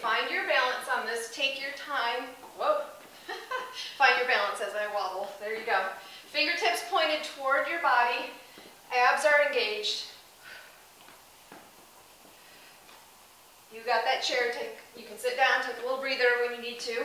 Find your balance on this. Take your time. Whoa. Find your balance as I wobble. There you go. Fingertips pointed toward your body. Abs are engaged. You got that chair. Take. You can sit down. Take a little breather when you need to.